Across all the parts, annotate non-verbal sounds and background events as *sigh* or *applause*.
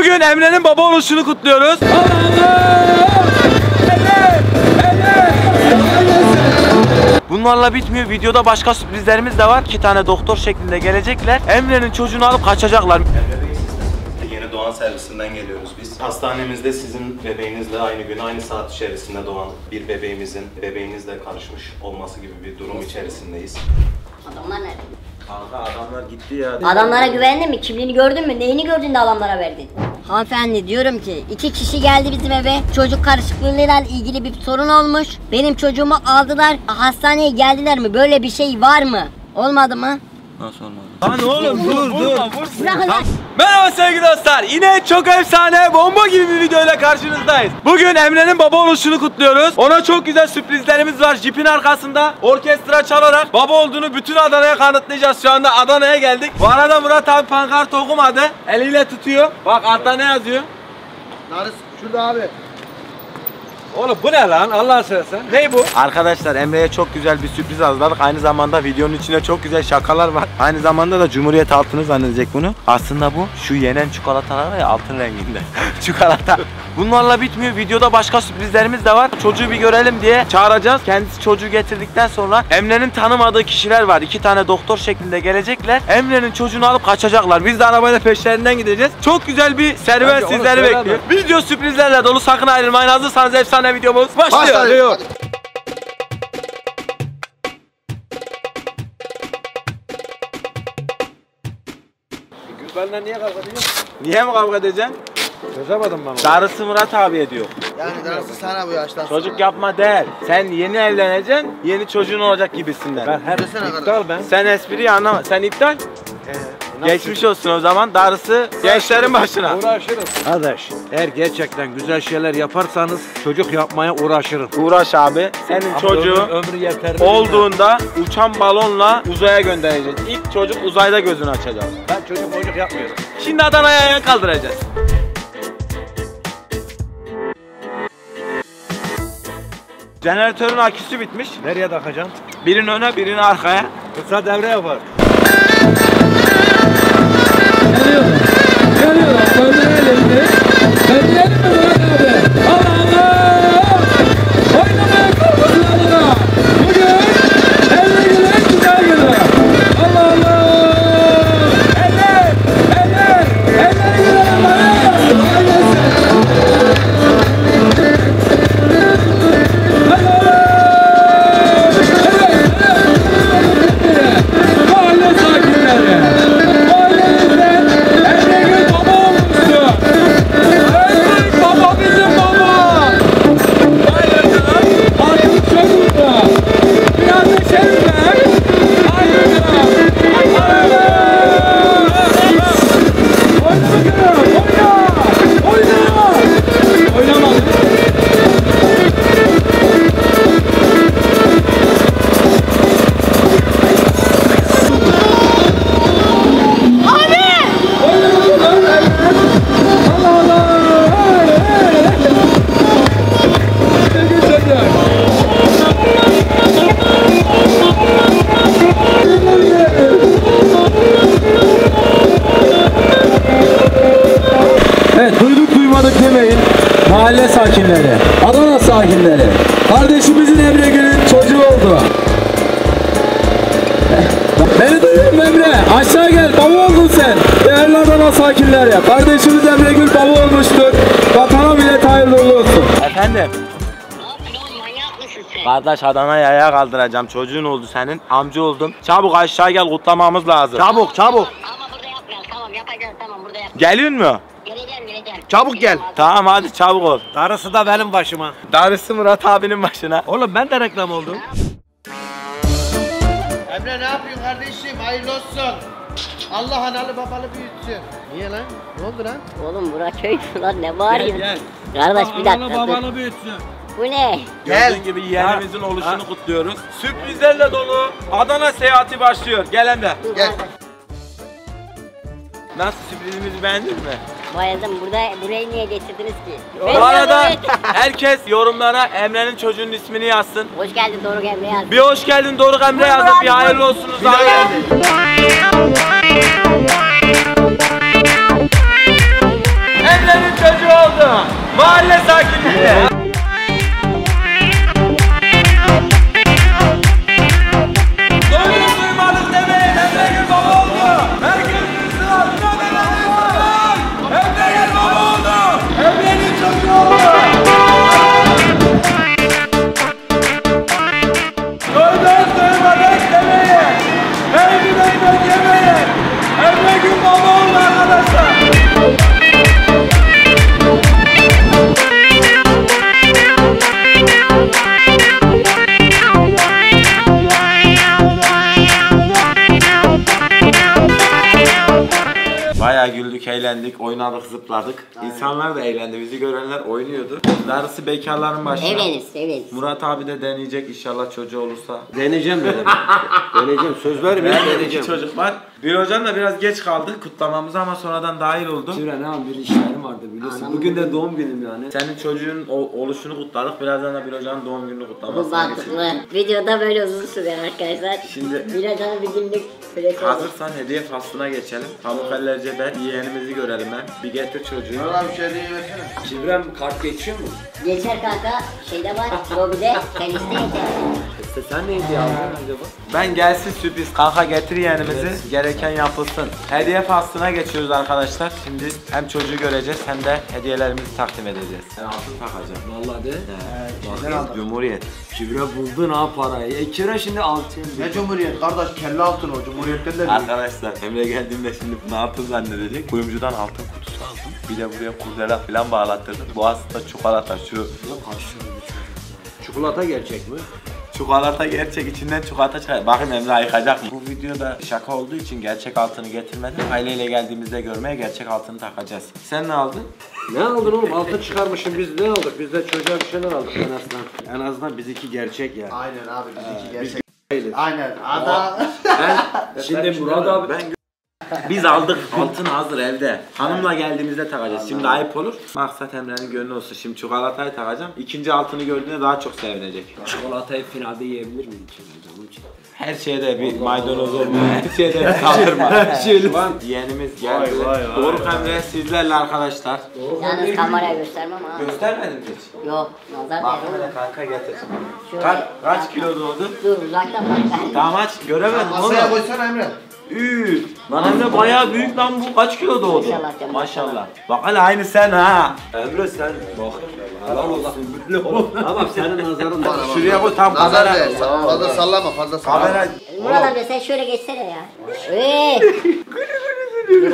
Bugün Emre'nin baba oluşunu kutluyoruz. Bunlarla bitmiyor. Videoda başka sürprizlerimiz de var. İki tane doktor şeklinde gelecekler. Emre'nin çocuğunu alıp kaçacaklar. Yeni doğan servisinden geliyoruz biz. Hastanemizde sizin bebeğinizle aynı gün aynı saat içerisinde doğan bir bebeğimizin bebeğinizle karışmış olması gibi bir durum içerisindeyiz. Adamlar nerede? Kanka adamlar gitti ya. Adamlara güvendin mi? Kimliğini gördün mü? Neyini gördün de adamlara verdin? Hanımefendi diyorum ki iki kişi geldi bizim eve. Çocuk karışıklığıyla ilgili bir sorun olmuş. Benim çocuğumu aldılar. Hastaneye geldiler mi? Böyle bir şey var mı? Olmadı mı? Lan oğlum dur dur. Bırakın lan. Merhaba sevgili dostlar. Yine çok efsane, bomba gibi bir videoyla karşınızdayız. Bugün Emre'nin baba oluşunu kutluyoruz. Ona çok güzel sürprizlerimiz var. Jipin arkasında orkestra çalarak baba olduğunu bütün Adana'ya kanıtlayacağız. Şu anda Adana'ya geldik. Bu arada Murat abi pankart okumadı. Eliyle tutuyor. Bak altta ne yazıyor? Narız şurada abi. Oğlum bu ne lan? Allah seversen. Ne bu? Arkadaşlar Emre'ye çok güzel bir sürpriz hazırladık. Aynı zamanda videonun içinde çok güzel şakalar var. Aynı zamanda da Cumhuriyet altını zannedecek bunu. Aslında bu şu yenen çikolatalar var ya altın renginde. *laughs* Çikolata. Bunlarla bitmiyor. Videoda başka sürprizlerimiz de var. Çocuğu bir görelim diye çağıracağız. Kendisi çocuğu getirdikten sonra Emre'nin tanımadığı kişiler var. İki tane doktor şeklinde gelecekler. Emre'nin çocuğunu alıp kaçacaklar. Biz de arabayla peşlerinden gideceğiz. Çok güzel bir serüven sizleri bekliyor. Video sürprizlerle dolu. Sakın ayrılmayın. Hazırsanız efsane videomuz başlıyor. Başlıyor. Benden niye kavga ediyorsun? Niye mi kavga edeceksin? Çözemedim ben onu. Darısı Murat abiye diyor. Yani darısı sana bu yaştan sonra. Çocuk yapma der. Sen yeni evleneceksin, yeni çocuğun olacak gibisinden. Ben her Desene iptal ben. Sen espriyi anlama. Sen iptal. Geçmiş olsun o zaman. Darısı gençlerin başına. Uğraşırız. Kardeş eğer gerçekten güzel şeyler yaparsanız çocuk yapmaya uğraşırım. Uğraş abi. Senin çocuğu Ömrü, ömrü yeterli. olduğunda uçan balonla uzaya göndereceğiz. İlk çocuk uzayda gözünü açacak. Ben çocuk çocuk yapmıyorum. Şimdi Adana'ya ayağa kaldıracağız. Jeneratörün aküsü bitmiş. Nereye takacaksın? Birini öne, birini arkaya. Kısa devre yapar. Evet Mahalle sakinleri, Adana sakinleri. Kardeşimizin Emre Gül'ün çocuğu oldu. Beni duyuyor musun Emre? Aşağı gel baba oldun sen. Değerli Adana sakinleri. Kardeşimiz Emre Gül baba olmuştur. Vatana millet hayırlı uğurlu olsun. Efendim? Ne yapıyorsun oğlum manyak mısın sen? Kardeş Adana'ya ayağa kaldıracağım. Çocuğun oldu senin. Amca oldum. Çabuk aşağı gel kutlamamız lazım. Çabuk çabuk. Ama burada yapmayalım tamam yapacağız tamam burada yap. Geliyor mu? Çabuk gel. Tamam hadi çabuk ol. Darısı da benim başıma. Darısı Murat abinin başına. Oğlum ben de reklam oldum. Emre ne yapıyorsun kardeşim? Hayırlı olsun. Allah analı babalı büyütsün. Niye lan? Ne oldu lan? Oğlum bura köy lan ne bağırıyorsun? Kardeş bir dakika dur. büyütsün. Bu ne? Gel. Gördüğün gibi yeğenimizin oluşunu kutluyoruz. Sürprizlerle dolu Adana seyahati başlıyor. Gel Emre. Gel. Nasıl sürprizimizi beğendin mi? Bayıldım burada burayı niye getirdiniz ki? Bu arada herkes yorumlara Emre'nin çocuğunun ismini yazsın. Hoş geldin Doruk Emre yaz. Bir hoş geldin Doruk Emre yazın. Bir hayırlı olsunuz daha geldi. Emre'nin çocuğu oldu. Mahalle sakinliği. İnsanlar da eğlendi, bizi görenler oynuyordu. Darısı bekarların başına. Evleniriz, evleniriz. Murat abi de deneyecek inşallah çocuğu olursa. Deneyeceğim dedim. *laughs* deneyeceğim. Söz vermiyorum. Benim de iki deneyeceğim. çocuk var. Bir hocam da biraz geç kaldı kutlamamıza ama sonradan dahil oldu. Ne an bir işlerim vardı biliyorsun. Bugün de doğum günüm yani. Senin çocuğun o- oluşunu kutladık. Birazdan da bir hocanın doğum gününü Bu kutlamasına geçelim. mantıklı. Videoda böyle uzun sürüyor arkadaşlar. Şimdi- daha bir günlük süresi olur. Hazırsan hediye faslına geçelim. Pamuk ellerce ben yeğenimizi görelim ben. Bir getir çocuğu. Valla bir şey versene. Çivrem kart geçiyor mu? Geçer kanka şeyde var, lobide, kendisi de yeter. İşte sen ne hediye aldın acaba? Ben gelsin sürpriz. Kanka getir yeğenimizi. Gereken yapılsın. Hediye faslına geçiyoruz arkadaşlar. Şimdi hem çocuğu göreceğiz hem de hediyelerimizi takdim edeceğiz. Ben altın takacağım. Vallahi de. Bakayım. Cumhuriyet. Çivre buldun ha parayı. E kira şimdi altın. Ne cumhuriyet kardeş kelle altın o cumhuriyetten de. Arkadaşlar Emre geldiğinde şimdi bunu altın zannedecek. Kuyumcudan altın kutusu aldım. Bir de buraya kurdela falan bağlattırdım. Bu aslında çikolata şu. Çikolata gerçek mi? Çikolata gerçek içinden çikolata çıkar. Bakın Emre ayıkacak mı? Bu videoda şaka olduğu için gerçek altını getirmedim. Aileyle geldiğimizde görmeye gerçek altını takacağız. Sen ne aldın? Ne aldın oğlum? Altın çıkarmışsın biz ne aldık? Biz de çocuğa bir şeyler aldık en azından. En azından bizimki gerçek ya. Aynen abi bizimki gerçek. Değiliz. Aynen. Ada. Ben Şimdi Murat abi ben biz aldık altın hazır evde. Hanımla geldiğimizde takacağız. Şimdi ayıp olur. Maksat Emre'nin gönlü olsun. Şimdi çikolatayı takacağım. İkinci altını gördüğünde daha çok sevinecek. çikolatayı finalde yiyebilir miyim. Her şeyde bir maydanoz olmuyor. Her şeyde bir kaldırma. *laughs* Lan yeğenimiz geldi. Doruk Emre sizlerle arkadaşlar. Yalnız kameraya göstermem ha. Göstermedim hiç. Yok, nazar Bak böyle kanka getir. Şöyle- Kaç, kaç kilo doğdu? Dur uzaktan bak. Tamam aç göremedim Masaya koysana Emre. Üü. Lan Emre bayağı büyük lan bu. Kaç kilo doğdu? Maşallah canım, Maşallah. Bak hele aynı sen ha. Emre sen bak. Helal olsun böyle olur. Tamam senin nazarın da. Şuraya koy tam Nazar kamera. değer. Fazla sallama fazla sallama. Kamera. Murat amca sen şöyle geçsene ya.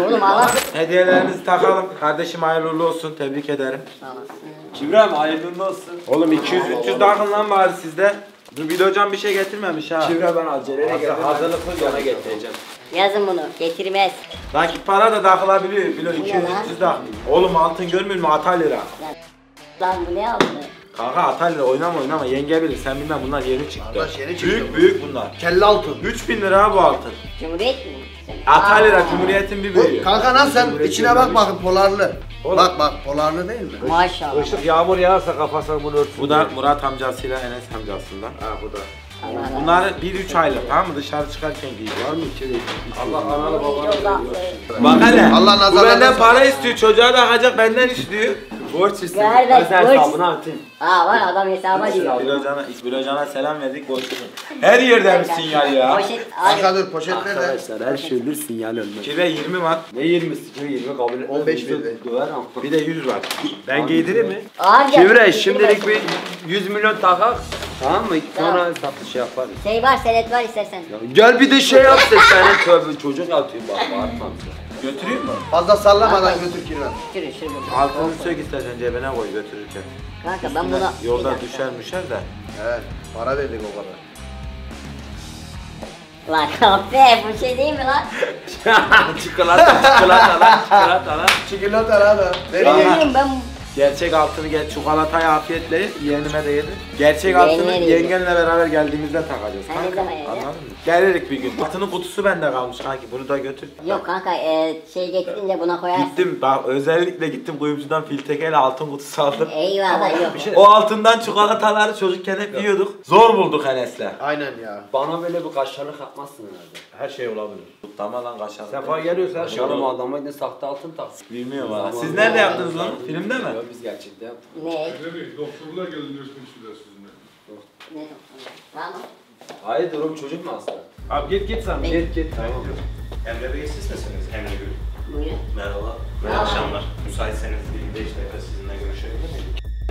Oğlum Allah. Hediyelerinizi takalım. Kardeşim hayırlı uğurlu olsun. Tebrik ederim. Çivrem hayırlı olsun. Oğlum 200-300 takın lan bari sizde. De hocam bir şey getirmemiş ha. Çivre ben aceleye geldim. Hazırlıklı sana getireceğim. Yazın bunu. Getirmez. Nakit para da takılabiliyor. Bilo 200-300 tak. Oğlum altın görmüyor musun? Ata lira. Lan bu ne aldı? Kanka ata lira oynama oynama. Yenge bilir. Sen bilmem bunlar yeni çıktı. Kardeş yeni çıktı Büyük bu. büyük bunlar. Kelle altın. 3000 lira ha bu altın. Cumhuriyet mi? Ata Aa. lira Cumhuriyet'in bir büyüğü. Kanka nasıl sen içine bak bakın polarlı. Bak bak polarlı değil mi? Maşallah. Işık yağmur yağarsa kafasına bunu örtsün. Bu da Murat amcasıyla Enes amcasından. Ha bu da. Bunlar 1-3 aylık tamam mı? Dışarı çıkarken giyiyor. Var mı içeri? Allah analı babanı. Bak hele. Allah Bu nazarlardan benden para istiyor. Çocuğa da akacak benden istiyor. Borç istedim. Kardeş, borç- hesabını atayım. Aa var adam hesaba diyor. Bir hocana, bir hocana selam verdik boşuna. Her yerde bir sinyal ya. Poşet. Kanka dur poşet nerede? Arkadaşlar her şey bir sinyal ölmez. Kire 20 var. Ne 20'si? Kime 20 kabul etmez. 15 Bizi verdi. Döver ama. Bir de 100 var. Ben giydireyim mi? Abi Çivre şimdilik bir 100 milyon takak. Tamam mı? Sonra satış şey yaparız. Şey var senet var istersen. Ya gel bir de şey yap sen senin tövbe çocuk atıyor bak bağırtmam. Götüreyim mi? Fazla sallamadan götür kirlen. Şuraya şuraya. Altını sök istersen cebine koy götürürken. Kanka ben buna... Yolda düşer müşer de. Evet para verdik o kadar. Lan kahve bu şey değil mi lan? *laughs* çikolata çikolata lan çikolata lan. Çikolata lan Nereye? bileyim ben Gerçek altını gel çikolatayı afiyetle ye, yeğenime de yedir. Gerçek altını yengenle beraber geldiğimizde takacağız. Sen kanka. ne zaman? Anladın mı? Gelirik bir gün. Altının kutusu bende kalmış kanki bunu da götür. Yok kanka e, şey getirince buna koyarsın. Gittim bak özellikle gittim kuyumcudan filtekeyle altın kutusu aldım. Eyvallah yok. O altından çikolataları çocukken hep yiyorduk. Zor bulduk Enes'le. Aynen ya. Bana böyle bir kaşarlık yapmazsın herhalde. Her şey olabilir. Tamam lan kaşar. Sefa geliyorsa her şey Oğlum olabilir. adama yine sahte altın taksın. Bilmiyorum valla. Siz nerede yaptınız lan? Filmde mi? Yok biz gerçekte yaptık. Ne? Demek doktorlar geldi resmi sizinle. Ne? Tamam. Hayır durum çocuk mu hasta? Abi git git sen Ben- git git. Emre Bey siz misiniz? Emre Gül. Buyurun. Merhaba. Merhaba. İyi akşamlar. Müsaitseniz bir 5 dakika sizinle görüşebilir miydik?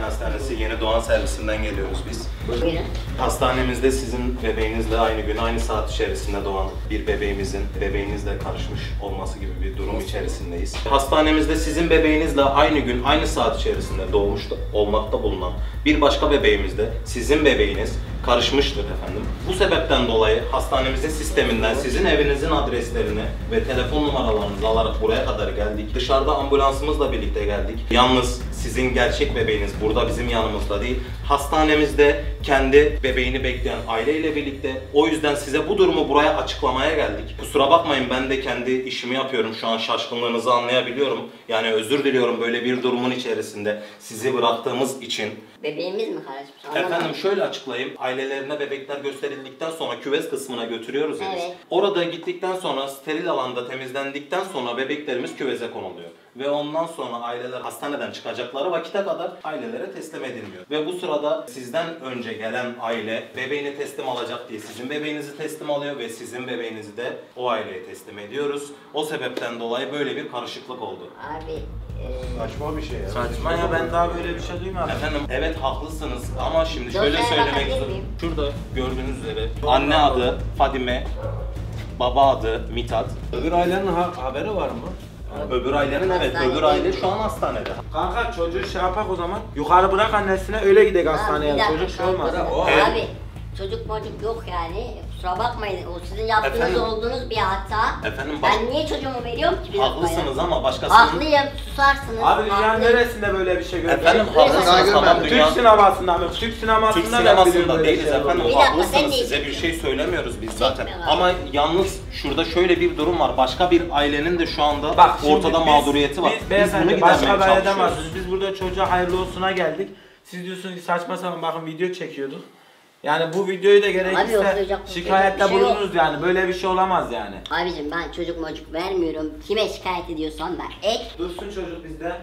Hastanesi Yeni Doğan Servisinden geliyoruz biz. Buyurun. Hastanemizde sizin bebeğinizle aynı gün, aynı saat içerisinde doğan bir bebeğimizin bebeğinizle karışmış olması gibi bir durum içerisindeyiz. Hastanemizde sizin bebeğinizle aynı gün, aynı saat içerisinde doğmuş olmakta bulunan bir başka bebeğimiz de sizin bebeğiniz karışmıştır efendim. Bu sebepten dolayı hastanemizin sisteminden sizin evinizin adreslerini ve telefon numaralarınızı alarak buraya kadar geldik. Dışarıda ambulansımızla birlikte geldik. Yalnız sizin gerçek bebeğiniz burada bizim yanımızda değil. Hastanemizde kendi bebeğini bekleyen aileyle birlikte. O yüzden size bu durumu buraya açıklamaya geldik. Kusura bakmayın ben de kendi işimi yapıyorum. Şu an şaşkınlığınızı anlayabiliyorum. Yani özür diliyorum böyle bir durumun içerisinde sizi bıraktığımız için. Bebeğimiz mi karışmış? Anlamadım. Efendim şöyle açıklayayım. Ailelerine bebekler gösterildikten sonra küves kısmına götürüyoruz ya. Evet. Orada gittikten sonra steril alanda temizlendikten sonra bebeklerimiz küveze konuluyor. Ve ondan sonra aileler hastaneden çıkacakları vakite kadar ailelere teslim edilmiyor. Ve bu sırada sizden önce gelen aile bebeğini teslim alacak diye sizin bebeğinizi teslim alıyor ve sizin bebeğinizi de o aileye teslim ediyoruz. O sebepten dolayı böyle bir karışıklık oldu. Abi. E, Saçma bir şey ya. Saçma ya ben daha böyle bir şey duymadım. Efendim evet haklısınız ama şimdi şöyle söylemek istiyorum. Şurada gördüğünüz üzere anne adı Fadime, baba adı Mithat. Öbür ailenin ha- haberi var mı? Öbür ailenin evet öbür aile şu an hastanede. Kanka çocuğu şey yapak o zaman. Yukarı bırak annesine öyle gidek hastaneye. Çocuk şey olmaz. Abi çocuk mocuk yok yani. Kusura bakmayın. O sizin yaptığınız Efendim? olduğunuz bir hata. Efendim, bak- Ben niye çocuğumu veriyorum ki bir Haklısınız ama başkasının... Haklıyım. Susarsınız. Abi dünyanın haklıyım. neresinde böyle bir şey gördün? Efendim haklısınız tamam Türk dünya... sinemasında mı? Türk sinemasında Türk da sinemasında değiliz şeyler efendim. Bir dakika, sen haklısınız size bir şey söylemiyoruz biz zaten. Ama yalnız şurada şöyle bir durum var. Başka bir ailenin de şu anda Bak ortada biz- mağduriyeti var. Biz Biz, bunu başka bir aileden bahsediyoruz. Biz burada çocuğa hayırlı olsuna geldik. Siz diyorsunuz ki saçma sapan bakın video çekiyorduk. Yani bu videoyu da Abi gerekirse okuyacak, şikayette şey yok. bulunuruz yani. Böyle bir şey olamaz yani. Abicim ben çocuk mocuk vermiyorum. Kime şikayet ediyorsan ver. Et. Dursun çocuk bizde.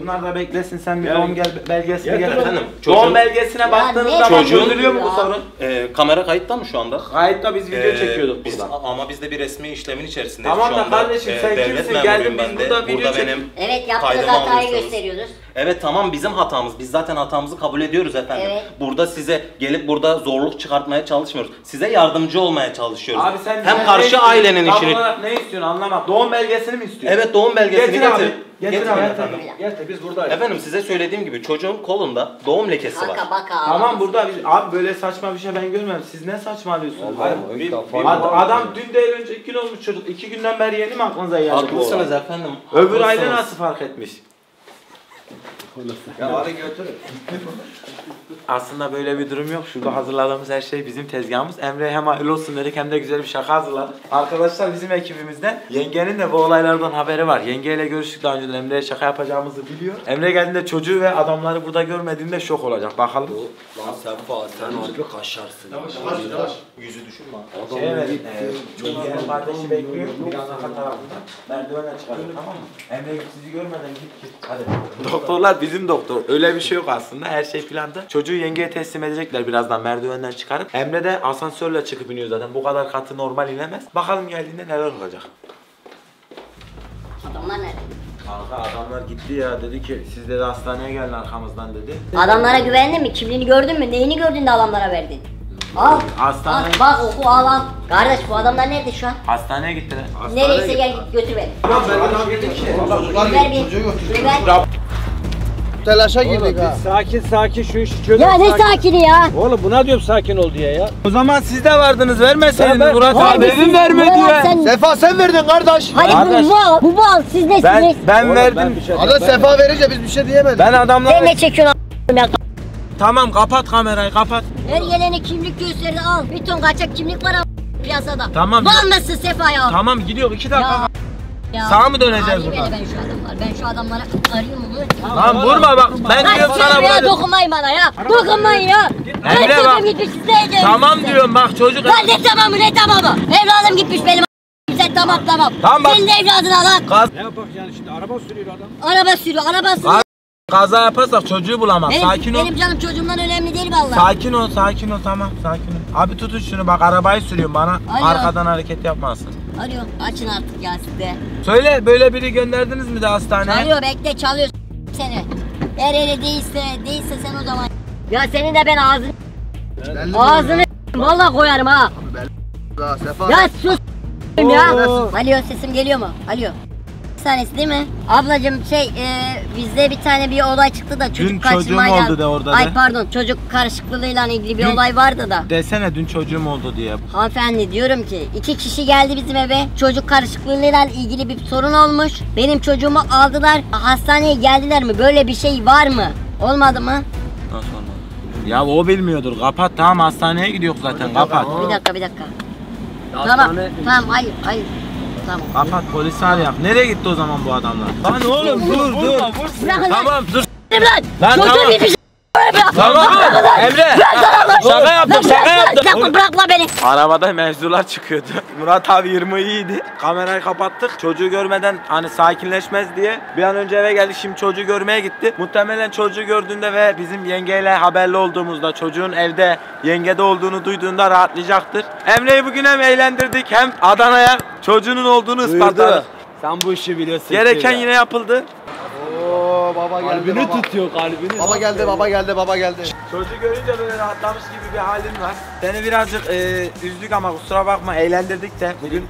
Bunlar da beklesin sen bir doğum gel belgesine Gel efendim, Doğum çocuğun- belgesine Ya baktığınız ne zaman çocuğun- çözülüyor mu bu sorun? Ee, kamera kayıtta mı şu anda? Gayet da biz video Ee, çekiyorduk biz, burada. Ama biz de bir resmi işlemin içerisindeyiz Tamam şu da anda. kardeşim, Ee, sen devlet kimsin? memuruyum Geldin, biz ben de. burada video çek- benim Evet yaptığınız kaydımı hatayı alıyorsunuz. gösteriyoruz. Evet tamam bizim hatamız. Biz zaten hatamızı kabul ediyoruz efendim. Evet. Burada size gelip burada zorluk çıkartmaya çalışmıyoruz. Size yardımcı olmaya çalışıyoruz. Abi sen Hem bizden ne karşı istiyorsun? ailenin Tam işini... olarak ne istiyorsun anlamadım. Doğum belgesini mi istiyorsun? Evet doğum belgesini Getir getir. abi. Getir efendim. Gel biz buradayız. Efendim size söylediğim gibi çocuğun kolunda doğum lekesi var. Kanka bak abi. Tamam burada biz abi böyle saçma bir şey ben görmüyorum. Siz ne saçmalıyorsunuz? Hayır, Hayır, bir- bir- bir- ad- adam dün değil önce iki gün olmuş çocuk. iki günden beri yeni mi aklınıza geldi bu Haklısınız olay? efendim. Öbür aile haklısınız. nasıl fark etmiş? Ya hadi götürün. Aslında böyle bir durum yok. Şurada hazırladığımız her şey bizim tezgahımız. Emre hem hayırlı olsun dedik hem de güzel bir şaka hazırladık. Arkadaşlar bizim ekibimizden yengenin de bu olaylardan haberi var. Yengeyle görüştük daha önceden Emre'ye şaka yapacağımızı biliyor. Emre geldiğinde çocuğu ve adamları burada görmediğinde şok olacak. Bakalım. Lan Sefa sen harbi kaşarsın. Yüzü düşürme. Şey evet, e, yengenin kardeşi bekliyor. Biraz arka tarafında. Merdivenle çıkacak tamam mı? Emre sizi görmeden git git. Hadi. Doktorlar bizim doktor. Öyle bir şey yok aslında. Her şey planda. Çocuğu yengeye teslim edecekler birazdan merdivenden çıkarıp. Emre de asansörle çıkıp iniyor zaten. Bu kadar katı normal inemez. Bakalım geldiğinde neler olacak. Adamlar nerede? Kanka adamlar gitti ya dedi ki siz dedi hastaneye gelin arkamızdan dedi. Adamlara güvendin mi? Kimliğini gördün mü? Neyini gördün de adamlara verdin? Al. Hastane- Al, bak oku al al. Kardeş bu adamlar nerede şu an? Hastaneye gittiler. Nereyse gel git götür beni. Çocuklar Ver geldi, bir. çocuğu götür. Şunu ver. Telaşa girdik ha. Sakin sakin şu işi çözün. Ya ne sakini ya? Oğlum buna diyorum sakin ol diye ya. O zaman siz de vardınız vermeseydiniz Ben- Murat Abi vermedi Murat ya. sen- Sefa sen verdin kardeş. Hadi Kardeş. bu mal, bu mal siz nesiniz? Ben ben Oğlum verdim. ben bir şey Ada Sefa verince biz bir şey diyemedik. Ben adamlara Sen ne çekiyorsun ya? Tamam kapat kamerayı kapat. Her geleni kimlik gösterdi al. Bir ton kaçak kimlik var piyasada. Tamam. Var mısın Sefa ya? Tamam gidiyor iki dakika. Ya. Ya. Sağa mı döneceğiz buradan? ben şu adamları. Ben şu adamları arıyorum bunu. Lan vurma bak ben Lan diyorum sana sen ya böyle. dokunmayın bana ya. Dokunmayın ya. Ben Emre bak. Tamam siz? diyorum bak çocuk. Lan ne tamamı ne tamamı? Evladım gitmiş benim sen tamam tamam. Tamam bak. Senin de evladına lan. Gaz, Ne yapak yani şimdi araba sürüyor adam. Araba sürüyor araba sürüyor. Gaz- kaza yaparsak çocuğu bulamaz. Benim, sakin ol. benim canım çocuğumdan önemli değil vallahi. Sakin ol, sakin ol tamam, sakin ol. Abi tutun şunu bak arabayı sürüyorum bana. Alo. Arkadan hareket yapmasın. Arıyor açın artık ya siz de. Söyle böyle biri gönderdiniz mi de hastaneye? Çalıyor bekle çalıyor seni. Eğer öyle değilse değilse sen o zaman. Ya senin de ben ağzını ağzını vallahi koyarım ha. Daha sefa. Ya sus ya. Alo sesim geliyor mu? Alo. Bir tanesi değil mi? Ablacım şey e, bizde bir tane bir olay çıktı da çocuk Dün kaçırmayla. oldu de orada Ay de. pardon çocuk karışıklığıyla ilgili bir Dün- olay vardı da. Desene dün çocuğum oldu diye. Hanımefendi diyorum ki iki kişi geldi bizim eve. Çocuk karışıklığıyla ilgili bir sorun olmuş. Benim çocuğumu aldılar. Hastaneye geldiler mi? Böyle bir şey var mı? Olmadı mı? Nasıl olmadı? Ya o bilmiyordur. Kapat tamam hastaneye gidiyor zaten. Kapat. Bir dakika bir dakika. Tamam. Tamam hayır hayır. Tamam. Kapat polisi arayak. Nereye gitti o zaman bu adamlar? Lan oğlum dur dur. Bırakın lan. Tamam dur. Lan. Lan Çocuğum tamam. Bırak. Tamam Emre. Şaka yaptım şaka yaptım. bırakma beni. Arabada mevzular çıkıyordu. *laughs* Murat abi 20 iyiydi. Kamerayı kapattık. Çocuğu görmeden hani sakinleşmez diye bir an önce eve geldik. Şimdi çocuğu görmeye gitti. Muhtemelen çocuğu gördüğünde ve bizim yengeyle haberli olduğumuzda çocuğun evde yengede olduğunu duyduğunda rahatlayacaktır. Emre'yi bugün hem eğlendirdik hem Adana'ya çocuğunun olduğunu ispatladık. Sen bu işi biliyorsun. Gereken yine yapıldı. Oo baba geldi Kalbini baba. tutuyor kalbini. Baba geldi baba geldi baba geldi. Çocuğu görünce böyle rahatlamış gibi bir halin var. Seni birazcık e, üzdük ama kusura bakma eğlendirdik de bugün.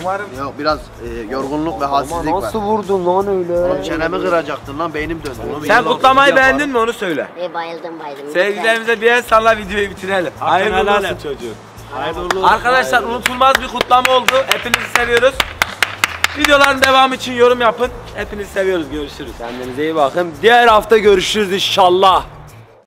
Umarım Yok biraz e, yorgunluk ve halsizlik var. vurdun lan öyle? Oğlum çenemi kıracaktın lan beynim döndü. Oğlum, sen kutlamayı beğendin mi onu söyle. E, bayıldım bayıldım. Sevgilerimize bir el salla videoyu bitirelim. Hayırlı olsun çocuğu. Arkadaşlar unutulmaz bir kutlama oldu. Hepinizi seviyoruz. Videoların devamı için yorum yapın. Hepinizi seviyoruz. Görüşürüz. Kendinize iyi bakın. Diğer hafta görüşürüz inşallah.